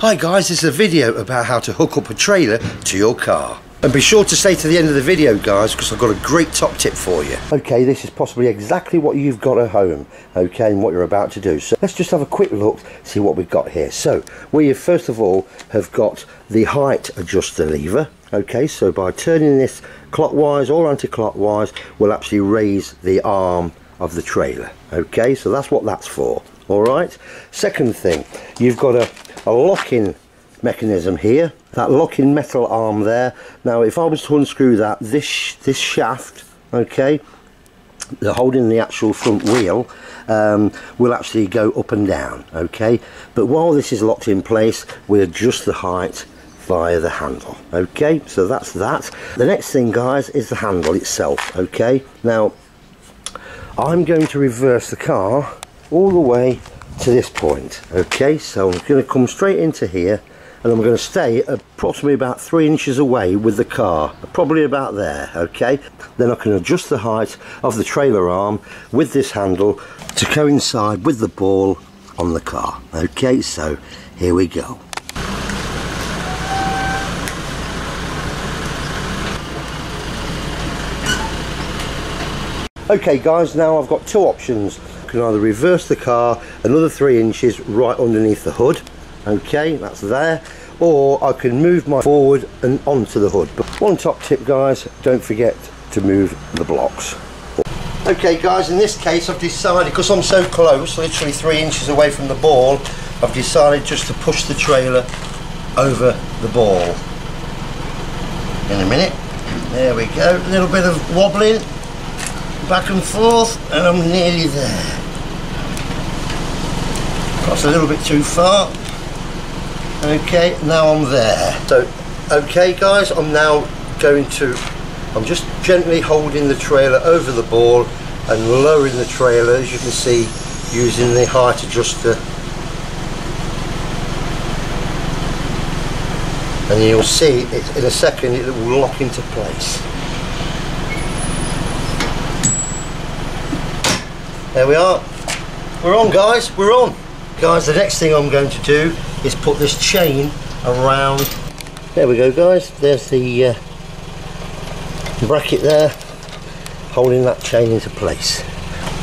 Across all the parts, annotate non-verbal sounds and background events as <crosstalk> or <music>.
Hi guys, this is a video about how to hook up a trailer to your car. And be sure to stay to the end of the video guys because I've got a great top tip for you. Okay, this is possibly exactly what you've got at home, okay, and what you're about to do. So let's just have a quick look, see what we've got here. So we first of all have got the height adjuster lever, okay, so by turning this clockwise or anti-clockwise, we'll actually raise the arm of the trailer, okay, so that's what that's for all right second thing you've got a, a locking mechanism here. That locking metal arm there. Now if I was to unscrew that this this shaft okay the holding the actual front wheel um, will actually go up and down okay? But while this is locked in place we adjust the height via the handle okay? So that's that. The next thing guys is the handle itself okay? Now I'm going to reverse the car all the way to this point okay? So I'm going to come straight into here and I'm going to stay approximately about three inches away with the car probably about there okay? Then I can adjust the height of the trailer arm with this handle to coincide with the ball on the car okay? So here we go. Okay guys, now I've got two options. Can either reverse the car another three inches right underneath the hood, okay, that's there, or I can move my forward and onto the hood. But one top tip guys, don't forget to move the blocks. Okay guys, in this case I've decided, because I'm so close, literally three inches away from the ball, I've decided just to push the trailer over the ball. In a minute, there we go, a little bit of wobbling, back and forth and I'm nearly there. That's a little bit too far. Okay, now I'm there. So, okay guys, I'm now going to, I'm just gently holding the trailer over the ball and lowering the trailer as you can see using the height adjuster. And you'll see it, in a second it will lock into place. There we are. We're on guys, we're on. Guys, the next thing I'm going to do is put this chain around. There we go guys, there's the uh, bracket there holding that chain into place.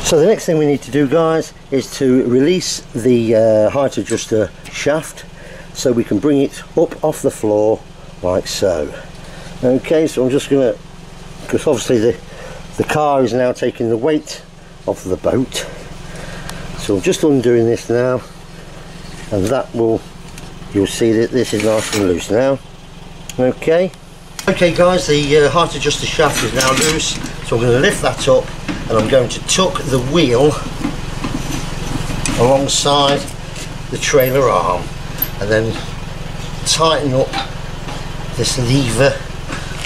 So the next thing we need to do guys is to release the uh, height adjuster shaft so we can bring it up off the floor like so. Okay, so I'm just going to, because obviously the, the car is now taking the weight of the boat. So I'm just undoing this now and that will you'll see that this is nice and loose now. Okay. Okay guys the uh, height adjuster shaft is now loose so I'm going to lift that up and I'm going to tuck the wheel alongside the trailer arm and then tighten up this lever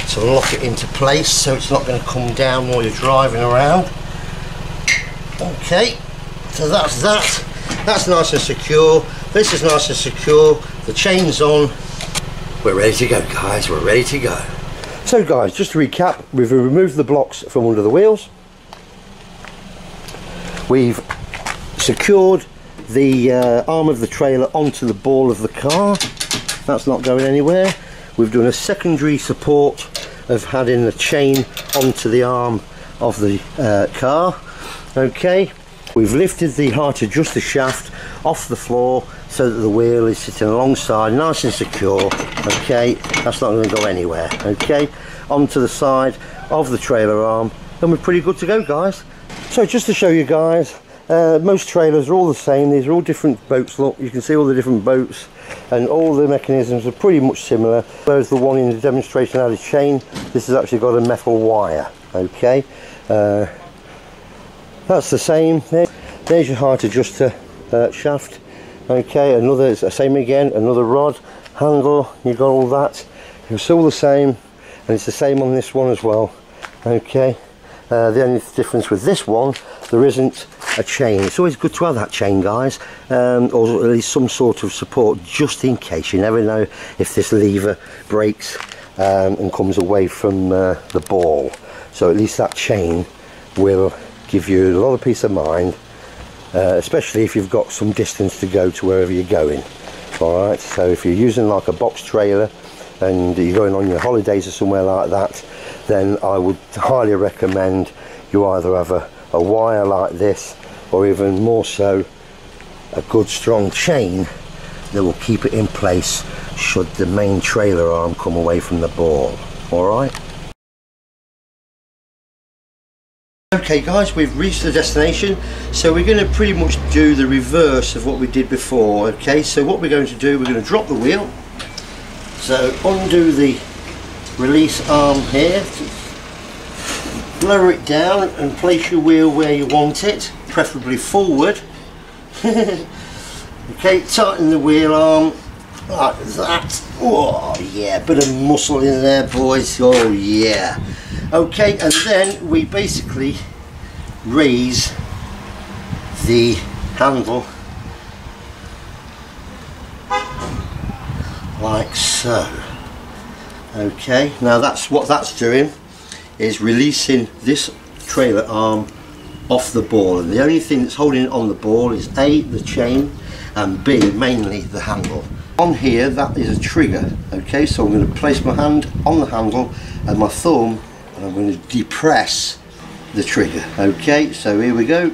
to lock it into place so it's not going to come down while you're driving around okay so that's that. That's nice and secure. This is nice and secure. The chain's on. We're ready to go guys. We're ready to go. So guys just to recap we've removed the blocks from under the wheels. We've secured the uh, arm of the trailer onto the ball of the car. That's not going anywhere. We've done a secondary support of having the chain onto the arm of the uh, car okay. We've lifted the height adjuster shaft off the floor so that the wheel is sitting alongside nice and secure. Okay. That's not going to go anywhere. Okay. Onto the side of the trailer arm and we're pretty good to go guys. So just to show you guys uh, most trailers are all the same. These are all different boats. Look you can see all the different boats and all the mechanisms are pretty much similar. Whereas the one in the demonstration had a chain this has actually got a metal wire. Okay. Uh, that's the same there's your height adjuster uh, shaft. Okay another same again another rod handle you got all that. It's all the same and it's the same on this one as well. Okay uh, the only difference with this one there isn't a chain. It's always good to have that chain guys um, or at least some sort of support just in case. You never know if this lever breaks um, and comes away from uh, the ball. So at least that chain will give you a lot of peace of mind uh, especially if you've got some distance to go to wherever you're going Alright, so if you're using like a box trailer and you're going on your holidays or somewhere like that, then I would highly recommend you either have a, a wire like this or even more so a good strong chain that will keep it in place should the main trailer arm come away from the ball. Alright? Okay guys, we've reached the destination, so we're going to pretty much do the reverse of what we did before, okay? So what we're going to do, we're going to drop the wheel, so undo the release arm here, lower it down and place your wheel where you want it, preferably forward. <laughs> okay, tighten the wheel arm like that. Oh yeah, bit of muscle in there boys, oh yeah. Okay, and then we basically raise the handle like so. Okay, now that's what that's doing is releasing this trailer arm off the ball and the only thing that's holding it on the ball is A, the chain and B, mainly the handle. On here that is a trigger, okay, so I'm going to place my hand on the handle and my thumb and I'm going to depress the trigger, okay, so here we go.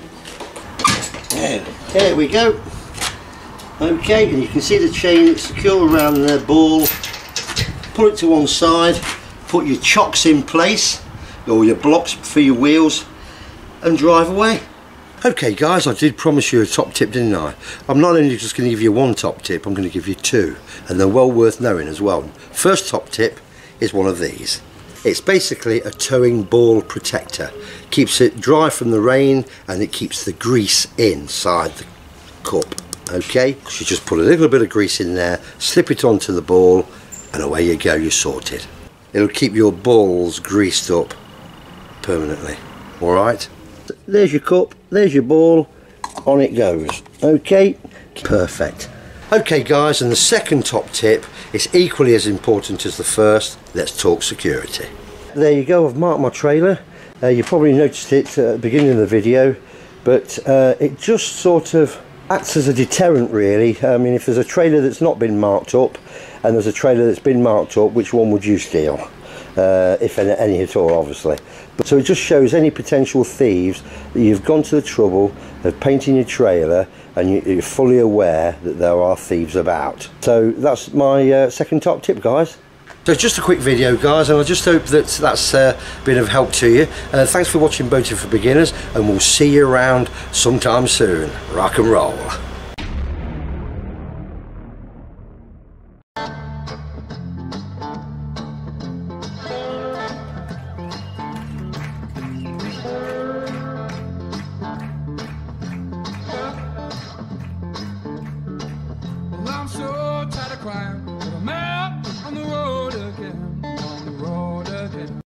There, there we go. Okay, and you can see the chain that's secure around the ball. Pull it to one side, put your chocks in place or your blocks for your wheels and drive away. Okay guys, I did promise you a top tip didn't I? I'm not only just going to give you one top tip, I'm going to give you two and they're well worth knowing as well. First top tip is one of these. It's basically a towing ball protector. Keeps it dry from the rain and it keeps the grease inside the cup. Okay, so you just put a little bit of grease in there, slip it onto the ball and away you go, you're sorted. It'll keep your balls greased up permanently. Alright? There's your cup, there's your ball, on it goes. Okay, perfect. Okay guys, and the second top tip is equally as important as the first. Let's talk security. There you go, I've marked my trailer. Uh, you probably noticed it at the beginning of the video, but uh, it just sort of acts as a deterrent really. I mean, if there's a trailer that's not been marked up, and there's a trailer that's been marked up, which one would you steal? Uh, if any, any, at all obviously but so it just shows any potential thieves that you've gone to the trouble of painting your trailer and you, are fully aware that there are thieves about so that's my uh, second top tip guys so just a quick video guys and I just hope that that's uh, been of help to you. Uh, thanks for watching Boating for Beginners and we'll see you around sometime soon. Rock and roll.